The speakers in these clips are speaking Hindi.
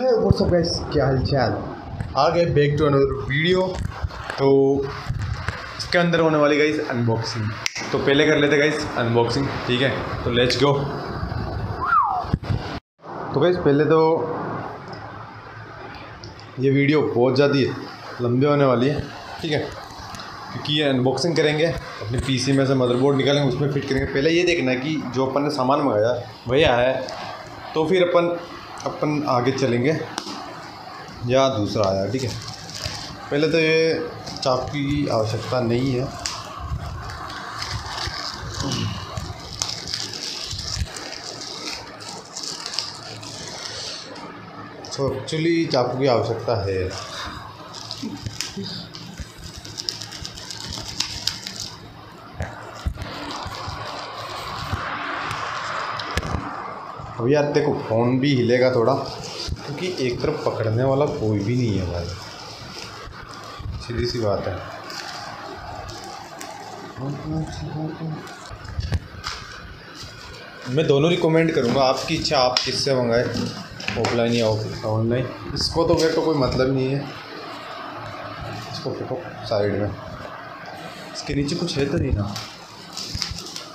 व्हाट्सअप गाइस क्या हाल चाल आ गए बैक टू अनदर वीडियो तो इसके अंदर होने वाली गाइस अनबॉक्सिंग तो पहले कर लेते गाइस अनबॉक्सिंग ठीक है? तो लेट्स गो तो गाइस पहले तो ये वीडियो बहुत ज़्यादा लंबी होने वाली है, ठीक है? क्योंकि ये अनबॉक्सिंग करेंगे, अपने पीसी में से मदरबोर्ड निकालेंगे, उसमें फिट करेंगे। पहले ये देखना है कि जो अपन ने सामान मंगाया, वही आया है। तो फिर अपन अपन आगे चलेंगे, या दूसरा आया, ठीक है? पहले तो ये चाकू की आवश्यकता नहीं है। तो एक्चुअली चाकू की आवश्यकता है। अब यार देखो फ़ोन भी हिलेगा थोड़ा क्योंकि एक तरफ़ पकड़ने वाला कोई भी नहीं है भाई। सीधी सी बात है। मैं दोनों रिकमेंड करूँगा आपकी इच्छा आप किससे मंगाए? ऑफलाइन या ऑनलाइन इसको तो मेरे को कोई मतलब नहीं है। इसको फेंको साइड में। इसके नीचे कुछ है तो नहीं ना?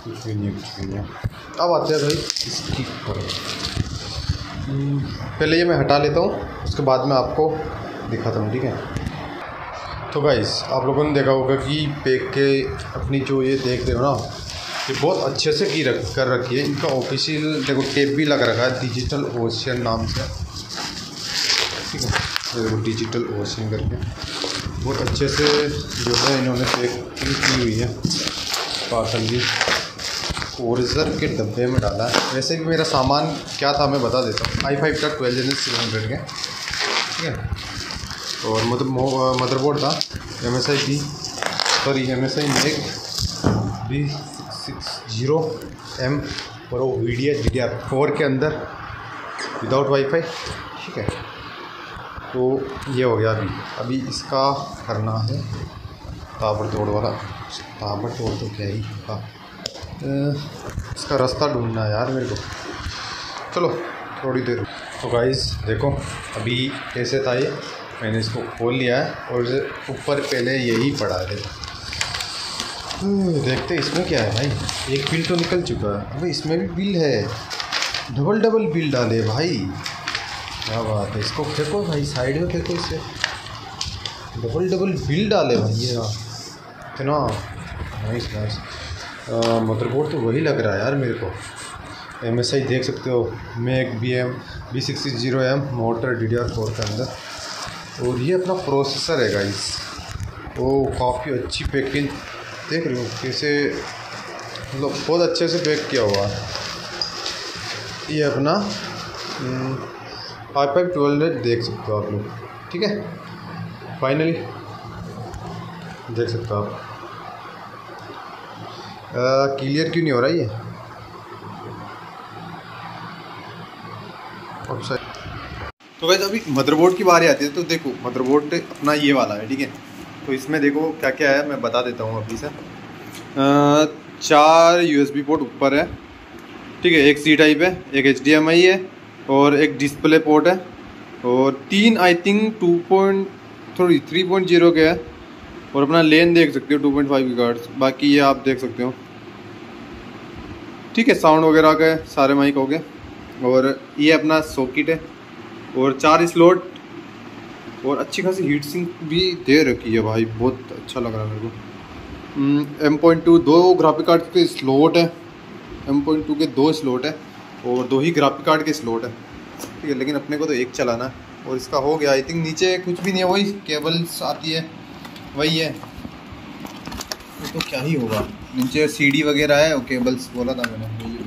कुछ भी नहीं कुछ भी नहीं अब आते हैं भाई। इसकी पहले ये मैं हटा लेता हूँ, उसके बाद में आपको दिखाता हूँ, ठीक है? तो गाइस आप लोगों ने देखा होगा कि पेक के अपनी जो ये देख रहे हो ना, ये बहुत अच्छे से की रख, कर रखी है। इनका ऑफिशियल देखो टेप भी लगा रखा है डिजिटल ओशियन नाम से। ठीक है? देखो डिजिटल ओशियन करके। बहुत अच्छे से जो है इन्होंने पैक की हुई है, पार्सल की। ओरिजर के डब्बे में डाला है। वैसे भी मेरा सामान क्या था मैं बता देता हूँ। आई फाइव का twelve N six hundred K. ठीक है? और मदर मदरबोर्ड था M S I P sorry M S I MAG B six zero M और वो V D H D R four के अंदर विदाउट वाईफाई ठीक है? तो ये हो गया अभी। अभी इसका करना है। ताबड़ तोड़ वाला। ताबड़ तोड़ तो क्या ही। हाँ। इसका रास्ता ढूंढना है यार मेरे को। चलो, थोड़ी देर। तो गाइस देखो, अभी कैसे था ये? मैंने इसको खोल लिया है और ऊपर पहले यही पड़ा है। देखते इसमें क्या है भाई। एक बिल तो निकल चुका है। अभी इसमें भी बिल है। डबल डबल बिल डाले भाई। क्या बात है, इसको फेंको भाई साइड में फेंको इसे। डबल डबल बिल डाले भाई ये। इतना। नाइस नाइस मदरबोर्ड तो वही लग रहा है यार मेरे को। एम एस आई देख सकते हो MAG B M B six zero M motor D D R four के अंदर। और ये अपना प्रोसेसर है गाइस वो काफ़ी अच्छी पैकिंग देख रहे हो कैसे मतलब बहुत अच्छे से पैक किया हुआ है। ये अपना फाइव फाइव ट्वेल्व देख सकते हो आप लोग, ठीक है? फाइनली देख सकते हो आप। क्लियर क्यों नहीं हो रहा ये? तो वैसे अभी मदरबोर्ड की बारी आती है तो देखो, मदरबोर्ड अपना ये वाला है, ठीक है? तो इसमें देखो क्या क्या है, मैं बता देता हूँ अभी से। चार यूएसबी पोर्ट ऊपर है, ठीक है? एक सी टाइप है, एक एचडीएमआई है, और एक डिस्प्ले पोर्ट है, और तीन आई थिंक टू पॉइंट थोड़ी थ्री पॉइंट ज़ीरो के है, और अपना लेन देख सकते हो टू पॉइंट फाइव बाकी ये आप देख सकते हो। ठीक है साउंड वगैरह के सारे माइक हो गए। और ये अपना सॉकेट है और चार स्लोट और अच्छी खासी हीट सिंक भी दे रखी है भाई, बहुत अच्छा लग रहा है मेरे को। एम पॉइंट टू दो ग्राफिक कार्ड के स्लोट है। एम पॉइंट टू के दो स्लोट है और दो ही ग्राफिक कार्ड के स्लोट है। ठीक है, लेकिन अपने को तो एक चलाना है। और इसका हो गया आई थिंक नीचे कुछ भी नहीं है, वही केबल्स आती है वही है। तो क्या ही होगा। नीचे सीडी वगैरह है और केबल्स बोला था मैंने। यही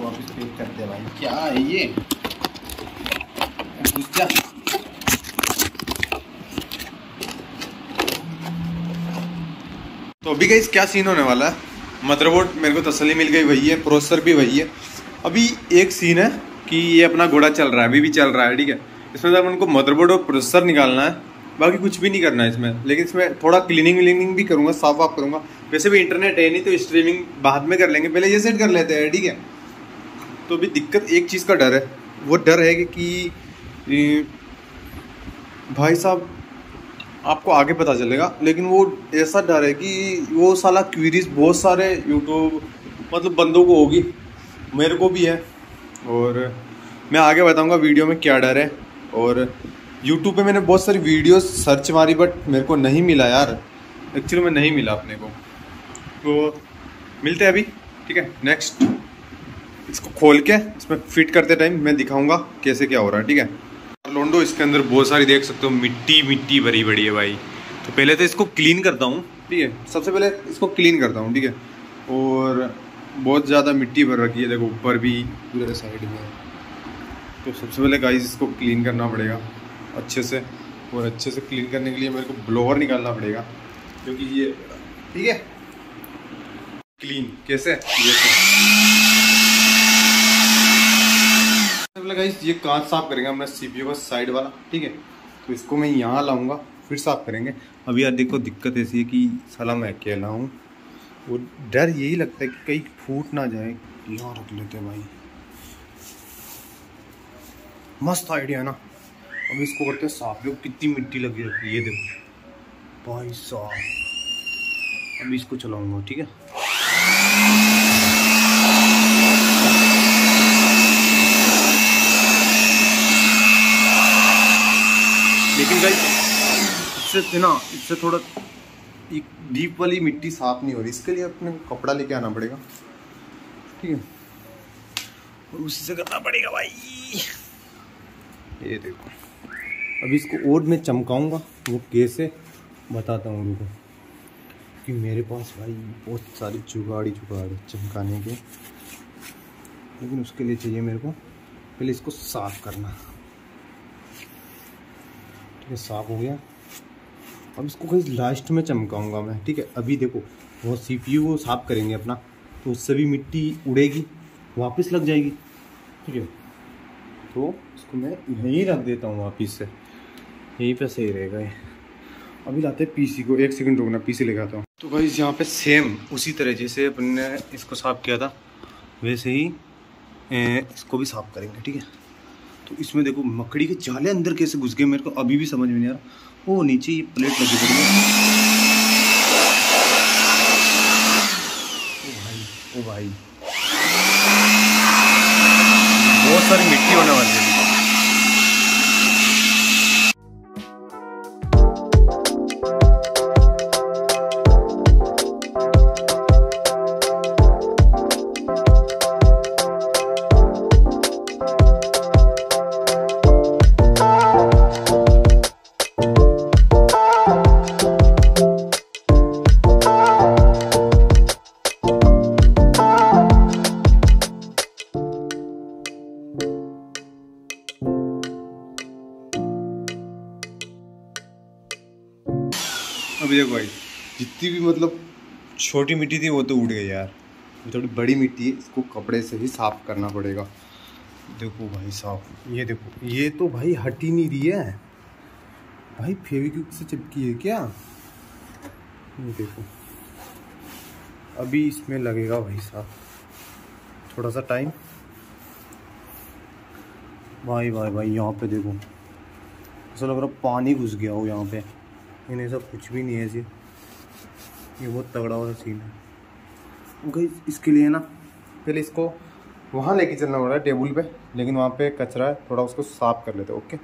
वापस करते भाई। क्या है ये? तो अभी का क्या सीन होने वाला है? मदरबोर्ड मेरे को तसली मिल गई, वही है। प्रोसेसर भी वही है। अभी एक सीन है कि ये अपना घोड़ा चल रहा है, अभी भी चल रहा है, ठीक है। इसमें जब उनको मदरबोर्ड और प्रोसेसर निकालना है बाकी कुछ भी नहीं करना है इसमें। लेकिन इसमें थोड़ा क्लीनिंग व्लिनिंग भी करूँगा, साफ़ वाफ करूँगा। वैसे भी इंटरनेट है नहीं तो स्ट्रीमिंग बाद में कर लेंगे। पहले ये सेट कर लेते हैं, ठीक है? तो अभी दिक्कत, एक चीज़ का डर है। वो डर है कि ये भाई साहब, आपको आगे पता चलेगा। लेकिन वो ऐसा डर है कि वो साला क्वीरीज बहुत सारे यूट्यूब मतलब बंदों को होगी। मेरे को भी है। और मैं आगे बताऊँगा वीडियो में क्या डर है। और यूट्यूब पे मैंने बहुत सारी वीडियोस सर्च मारी बट मेरे को नहीं मिला यार। एक्चुअली में नहीं मिला अपने को। तो मिलते हैं अभी, ठीक है? नेक्स्ट इसको खोल के इसमें फिट करते टाइम मैं दिखाऊँगा कैसे क्या हो रहा है, ठीक है? लोंडो इसके अंदर बहुत सारी देख सकते हो, मिट्टी मिट्टी भरी बड़ी है भाई। तो पहले तो इसको क्लीन करता हूँ, ठीक है? सबसे पहले इसको क्लीन करता हूँ, ठीक है? और बहुत ज़्यादा मिट्टी भर रखी है, देखो, ऊपर भी, पूरे साइड में। तो सबसे पहले गाइस इसको क्लीन करना पड़ेगा। अच्छे से और अच्छे से क्लीन करने के लिए मेरे को ब्लोवर निकालना पड़ेगा, क्योंकि ये ठीक है? क्लीन कैसे? ये गाइस ये कांच साफ़ करेंगे हमने सीपीयू का साइड वाला, ठीक है? तो इसको मैं यहाँ लाऊँगा, फिर साफ़ करेंगे। अभी यार देखो, दिक्कत ऐसी है कि साला मैं अकेला हूँ, वो डर यही लगता है कि कहीं फूट ना जाए। यहाँ रख लेते भाई। मस्त आइडिया ना? अब इसको करते हैं साफ़। देखो कितनी मिट्टी लगी है, ये देखो। भाई साफ़ अभी इसको चलाऊँगा, ठीक है? लेकिन भाई, इससे ना, इससे थोड़ा एक डीप वाली मिट्टी साफ़ नहीं हो रही। इसके लिए अपने कपड़ा लेके आना पड़ेगा। ठीक है? और उसी से करना पड़ेगा भाई। ये देखो। अभी इसको और मैं चमकाऊँगा, वो कैसे बताता हूँ उनको कि मेरे पास भाई बहुत सारी जुगाड़ी जुगाड़ चमकाने के। लेकिन उसके लिए चाहिए मेरे को पहले इसको साफ़ करना। ठीक है, साफ़ हो गया। अब इसको कहीं लास्ट में चमकाऊँगा मैं। ठीक है, अभी देखो, वो सी पी को साफ़ करेंगे अपना तो उससे भी मिट्टी उड़ेगी, वापस लग जाएगी। ठीक है तो इसको मैं यहीं रख देता हूँ वापस से। यहीं पे सही रहेगा ये। अभी लाते हैं पीसी को एक सेकंड रुकना पीसी लेके आता हूँ। तो भाई यहाँ पे सेम उसी तरह जैसे अपन ने इसको साफ़ किया था वैसे ही इसको भी साफ़ करेंगे ठीक है? तो इसमें देखो मकड़ी के जाले अंदर कैसे घुस गए मेरे को अभी भी समझ में नहीं आ रहा। वो नीचे ये प्लेट लगी पड़ी है। ओ भाई ओ भाई। बहुत सारी मिट्टी होने वाली है। छोटी मिट्टी थी, वो तो उड़ गई यार। थोड़ी बड़ी मिट्टी है, इसको कपड़े से ही साफ़ करना पड़ेगा। देखो भाई साफ़, ये देखो, ये तो भाई हट ही नहीं रही है। भाई फेविक्विक से चिपकी है क्या? ये देखो। अभी इसमें लगेगा भाई साहब। थोड़ा सा टाइम भाई भाई भाई, यहाँ पे देखो। ऐसा लग रहा पानी घुस गया हो यहाँ पे। इन्हें सब कुछ भी नहीं है जी ये बहुत तगड़ा वाला सीन है। गई, इसके लिए ना, पहले इसको वहाँ लेके चलना पड़ रहा है टेबल पे, लेकिन वहाँ पे कचरा है, थोड़ा उसको साफ़ कर लेते ओके?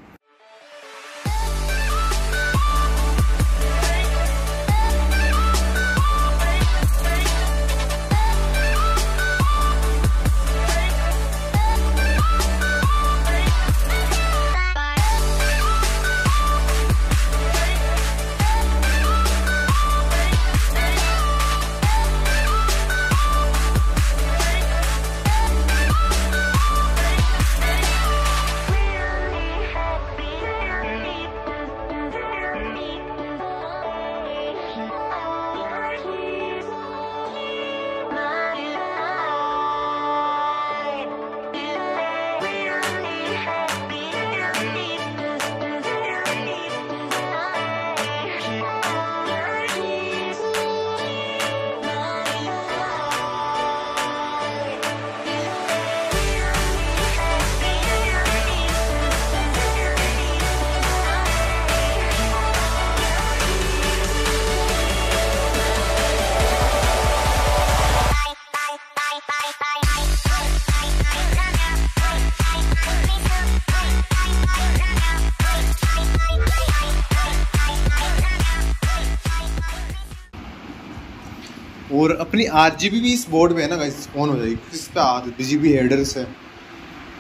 और अपनी आर जी बी भी इस बोर्ड में है ना गाइस ऑन हो जाएगी। इस पर आठ जी बी हेडर्स है।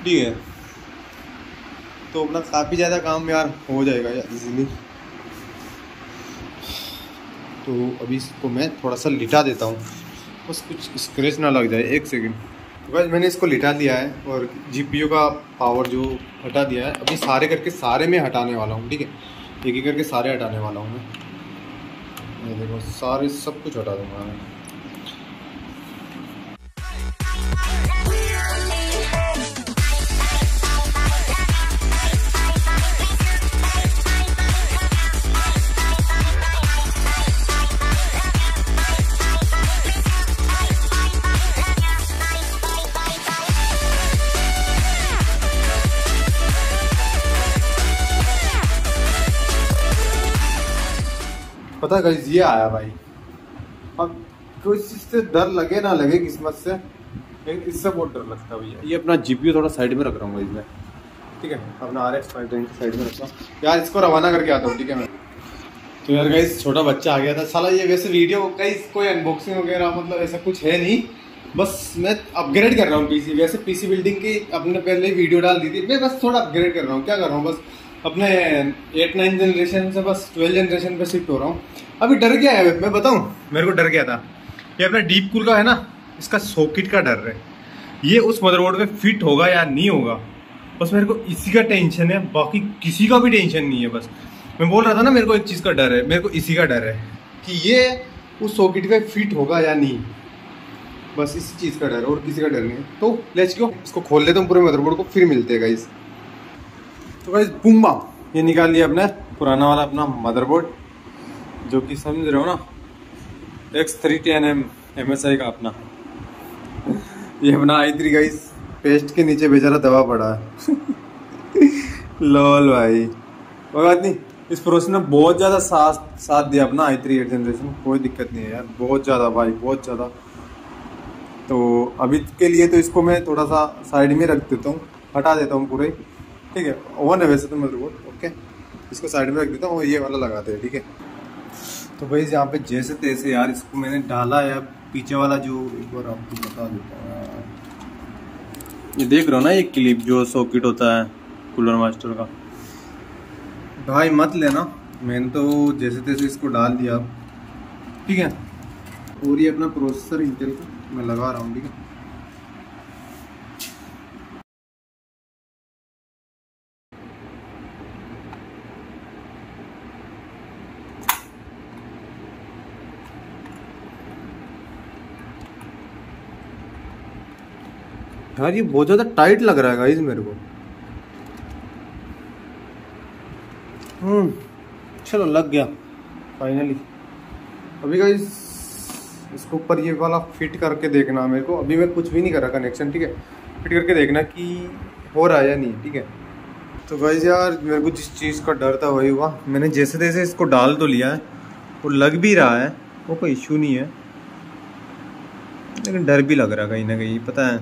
ठीक है। तो अपना काफ़ी ज़्यादा काम यार हो जाएगा यार इजीली तो अभी इसको मैं थोड़ा सा लिटा देता हूँ। बस कुछ स्क्रेच ना लग जाए, एक सेकेंड तो बस मैंने इसको लिटा दिया है और जीपीयू का पावर जो हटा दिया है, अभी सारे करके सारे में हटाने वाला हूँ, ठीक है? एक एक करके सारे हटाने वाला हूँ मैं। ये देखो, सारे सब कुछ हटा दूँगा मैं। पता ये आया भाई। अब कोई चीज़ से डर लगे ना लगे किस्मत से लेकिन इससे बहुत डर लगता है भैया। ये अपना जीपीयू थोड़ा साइड में रख रहा हूँ इसमें ठीक है। अपना आर एक्स फाइव साइड में रखता हूँ। यार इसको रवाना करके आता हूँ ठीक है मैं? तो यार गाइस छोटा बच्चा आ गया था। साला ये वैसे वीडियो कहीं कोई अनबॉक्सिंग वगैरह मतलब ऐसा कुछ है नहीं। बस मैं अपग्रेड कर रहा हूँ पीसी वैसे पीसी बिल्डिंग की अपने पहले वीडियो डाल दी थी। मैं बस थोड़ा अपग्रेड कर रहा हूँ। क्या कर रहा हूँ? बस अपने एट नाइन जनरेशन से बस ट्वेल्व जनरेशन पे शिफ्ट हो रहा हूँ। अभी डर गया है मैं बताऊँ? मेरे को डर गया था। ये अपना डीप कूल का है ना? इसका सॉकेट का डर है। ये उस मदरबोर्ड पे फिट होगा या नहीं होगा? बस मेरे को इसी का टेंशन है, बाकी किसी का भी टेंशन नहीं है बस। मैं बोल रहा था ना, मेरे को एक चीज़ का डर है, मेरे को इसी का डर है कि ये उस सॉकेट पे फिट होगा या नहीं। बस इसी चीज़ का डर है, और किसी का डर नहीं तो लेट्स क्यों इसको खोल लेते हैं पूरे मदरबोर्ड को, फिर मिलते हैं गाइस तो भाई बुम्बा ये निकाल लिया अपने, पुराना वाला अपना मदरबोर्ड जो कि समझ रहे हो ना? X three ten M M S I का अपना। ये अपना आई थ्री गाइस पेस्ट के नीचे बेचारा दवा पड़ा लॉल भाई। कोई बात नहीं, इस प्रोसेस ने बहुत ज़्यादा साथ साथ दिया अपना आई थ्री एट जनरेशन कोई दिक्कत नहीं है यार, बहुत ज़्यादा भाई, बहुत ज़्यादा। तो अभी के लिए तो इसको मैं थोड़ा सा साइड में रख देता हूँ, हटा देता हूँ पूरे ठीक है ओवन है वैसे तो मैं रिपोर्ट ओके इसको साइड में रख देता हूँ ये वाला लगाते हैं, ठीक है? तो भाई यहाँ पे जैसे तैसे यार इसको मैंने डाला है पीछे वाला जो एक बार आपको बता देता हूँ। ये देख रहे हो ना ये क्लिप जो सॉकेट होता है कूलर मास्टर का? भाई मत लेना। मैंने तो जैसे तैसे इसको डाल दिया। ठीक है? और ये अपना प्रोसेसर इंटेल का मैं लगा रहा हूँ ठीक है? यार ये बहुत ज़्यादा टाइट लग रहा है गाइस मेरे को। हम्म चलो लग गया फाइनली अभी गाइस इसको ऊपर ये वाला फिट करके देखना मेरे को। अभी मैं कुछ भी नहीं कर रहा कनेक्शन ठीक है? फिट करके देखना कि हो रहा है या नहीं, ठीक है? तो गाइस यार, मेरे को जिस चीज़ का डर था वही हुआ। मैंने जैसे तैसे इसको डाल तो लिया है, वो लग भी रहा है, वो कोई इशू नहीं है। लेकिन डर भी लग रहा है कहीं ना कहीं, पता है।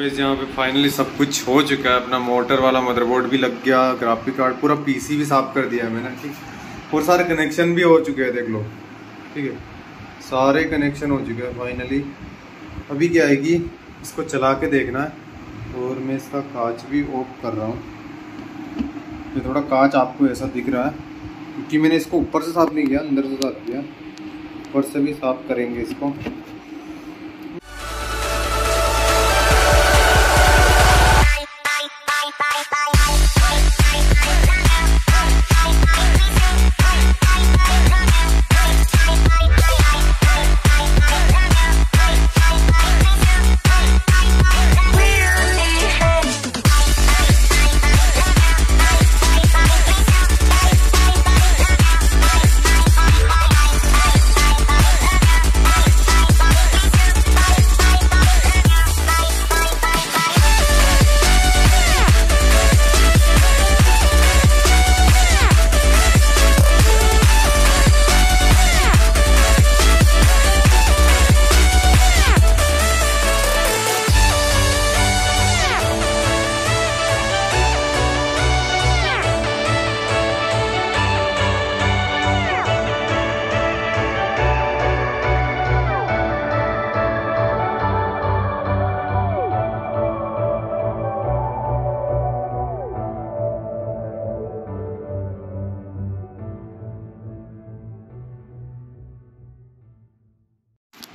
गाइस यहाँ पे फाइनली सब कुछ हो चुका है। अपना मोटर वाला मदरबोर्ड भी लग गया ग्राफिक कार्ड पूरा पीसी भी साफ़ कर दिया है मैंने, ठीक। और सारे कनेक्शन भी हो चुके हैं, देख लो, ठीक है। सारे कनेक्शन हो चुके हैं फाइनली अभी क्या आएगी इसको चला के देखना है, और मैं इसका कांच भी ऑफ़ कर रहा हूँ। ये थोड़ा कांच आपको ऐसा दिख रहा है, क्योंकि मैंने इसको ऊपर से साफ़ नहीं किया, अंदर से साफ़ किया। ऊपर से भी साफ़ करेंगे इसको।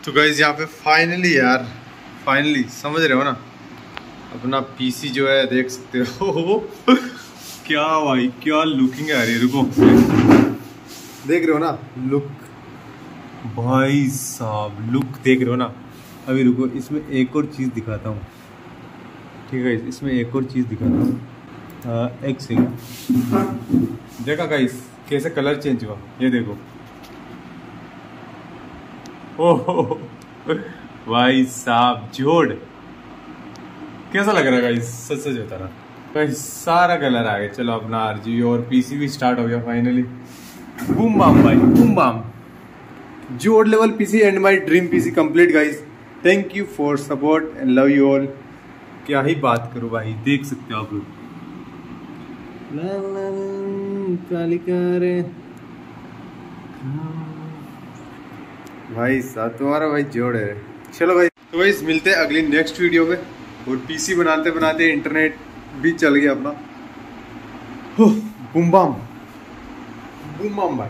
तो गाइज़ यहाँ पे फाइनली यार फाइनली समझ रहे हो ना? अपना पीसी जो है, देख सकते हो। क्या भाई, क्या लुकिंग है अरे रुको। देख रहे हो ना लुक भाई साहब लुक देख रहे हो ना? अभी रुको, इसमें एक और चीज़ दिखाता हूँ। ठीक है इसमें एक और चीज़ दिखाता हूँ। एक सेकंड देखा गाइस कैसे कलर चेंज हुआ? ये देखो। ओह, भाई साहब, जोड़। कैसा लग रहा है सच सच बता रहा। गाइस सारा कलर आ गया। चलो, अपना आरजीबी और पीसी भी स्टार्ट हो गया फाइनली बूम बाम भाई boom bam god level PC and my dream PC complete guys thank you for support and love you all क्या ही बात करो भाई, देख सकते हो आप लोग। भाई साहब, तुम्हारा भाई जोड़ है। चलो भाई। तो भाई मिलते हैं अगली नेक्स्ट वीडियो में और पीसी बनाते बनाते इंटरनेट भी चल गया अपना। बुम बाम बुम बाम भाई।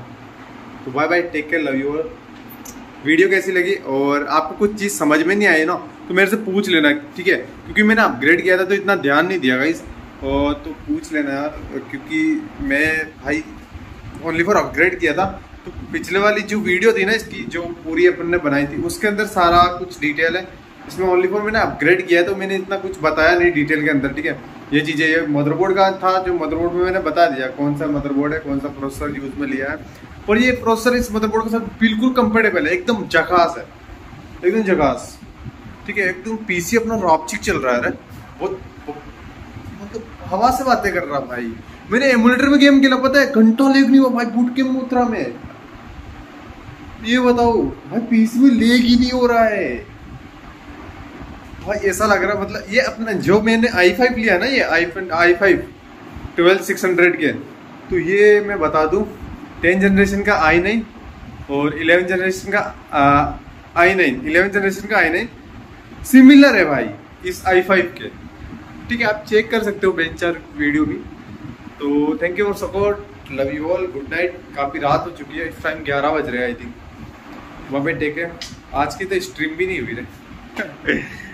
तो bye bye take care love you all video कैसी लगी? और आपको कुछ चीज़ समझ में नहीं आई ना तो मेरे से पूछ लेना, ठीक है? क्योंकि मैंने अपग्रेड किया था तो इतना ध्यान नहीं दिया गाइस और तो पूछ लेना यार, क्योंकि मैं, भाई ओनली फॉर अपग्रेड किया था। तो पिछले वाली जो वीडियो थी ना इसकी, जो पूरी अपन ने बनाई थी, उसके अंदर सारा कुछ डिटेल है। इसमें ओनली फॉर मैंने अपग्रेड किया है तो मैंने इतना कुछ बताया नहीं डिटेल के अंदर, ठीक है? ये चीज़ें, ये मदरबोर्ड का था, जो मदरबोर्ड में मैंने बता दिया कौन सा मदरबोर्ड है, कौन सा प्रोसेसर यूज़ में लिया है। और ये प्रोसेसर इस मदरबोर्ड के साथ बिल्कुल कंफर्टेबल है, एकदम जखास है। एकदम जखास ठीक है, एकदम पीसी अपना रॉपचिक चल रहा है बहुत मतलब हवा से बातें कर रहा भाई। मैंने एमुलेटर में गेम खेला, पता है? घंटा लेग नहीं हुआ भाई बूट के उतरा में। ये बताओ, भाई पीसी में लेग ही नहीं हो रहा है। भाई ऐसा लग रहा है मतलब ये अपना जो मैंने आई फाइव लिया ना, ये I I five twelve six hundred K तो ये मैं बता दूँ टेन जनरेशन का आई नाइन और इलेवन जनरेशन का आई नाइन इलेवन जनरेशन का आई नाइन सिमिलर है भाई, इस आई फाइव के। ठीक है, आप चेक कर सकते हो बेंचर वीडियो भी। तो thank you for support love you all good night काफ़ी रात हो चुकी है, इस टाइम ग्यारह बज रहे हैं आई थिंक वहाँ पे टेक है। आज की तो स्ट्रीम भी नहीं हुई रहे